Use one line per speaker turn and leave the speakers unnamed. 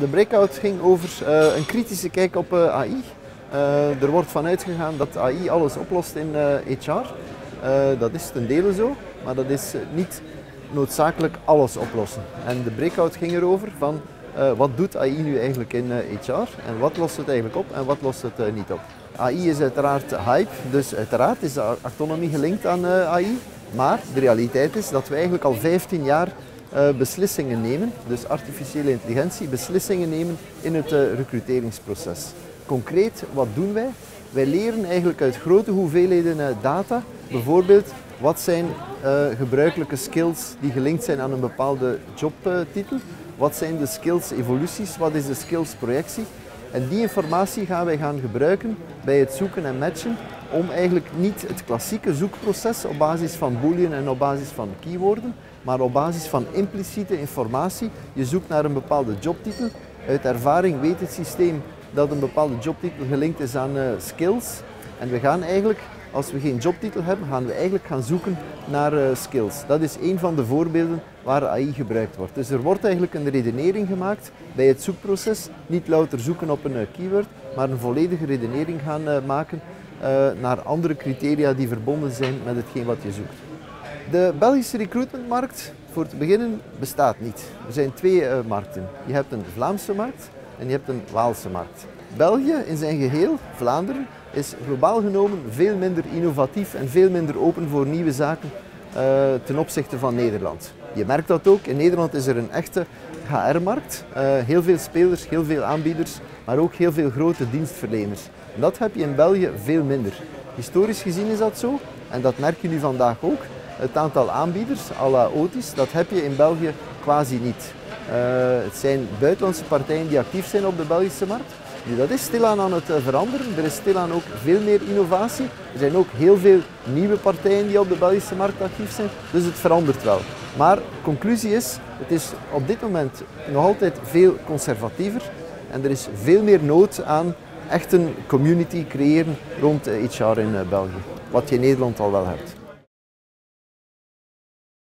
De breakout ging over uh, een kritische kijk op uh, AI. Uh, er wordt vanuit gegaan dat AI alles oplost in HR. dat is ten dele zo, maar dat is niet noodzakelijk alles oplossen. En de breakout ging erover van wat doet AI nu eigenlijk in HR en wat lost het eigenlijk op en wat lost het niet op. AI is uiteraard hype, dus uiteraard is de autonomie gelinkt aan AI. Maar de realiteit is dat we eigenlijk al 15 jaar beslissingen nemen, dus artificiële intelligentie, beslissingen nemen in het uh, recruteringsproces. Concreet, wat doen wij? Wij leren eigenlijk uit grote hoeveelheden uh, data, bijvoorbeeld wat zijn gebruikelijke skills die gelinkt zijn aan een bepaalde jobtitel, wat zijn de skills evoluties, wat is de skills projectie. En die informatie gaan wij gaan gebruiken bij het zoeken en matchen om eigenlijk niet het klassieke zoekproces op basis van boolean en op basis van keywords, maar op basis van impliciete informatie. Je zoekt naar een bepaalde jobtitel. Uit ervaring weet het systeem dat een bepaalde jobtitel gelinkt is aan uh, skills. En we gaan eigenlijk, als we geen jobtitel hebben, gaan we eigenlijk gaan zoeken naar uh, skills. Dat is een van de voorbeelden waar AI gebruikt wordt. Dus er wordt eigenlijk een redenering gemaakt bij het zoekproces. Niet louter zoeken op een uh, keyword, maar een volledige redenering gaan maken naar andere criteria die verbonden zijn met hetgeen wat je zoekt. De Belgische recruitmentmarkt, voor te beginnen, bestaat niet. Er zijn twee markten. Je hebt een Vlaamse markt en je hebt een Waalse markt. België in zijn geheel, Vlaanderen, is globaal genomen veel minder innovatief en veel minder open voor nieuwe zaken uh, ten opzichte van Nederland. Je merkt dat ook. In Nederland is er een echte HR-markt. Uh, heel veel spelers, heel veel aanbieders, maar ook heel veel grote dienstverleners. En dat heb je in België veel minder. Historisch gezien is dat zo en dat merk je nu vandaag ook het aantal aanbieders, à la Otis, dat heb je in België quasi niet. Uh, het zijn buitenlandse partijen die actief zijn op de Belgische markt. Nu, dat is stilaan aan het eh, veranderen. Er is stilaan ook veel meer innovatie. Er zijn ook heel veel nieuwe partijen die op de Belgische markt actief zijn. Dus het verandert wel. Maar conclusie is, het is op dit moment nog altijd veel conservatiever. En er is veel meer nood aan echt een community creëren rond HR in België. Wat je in Nederland al wel hebt.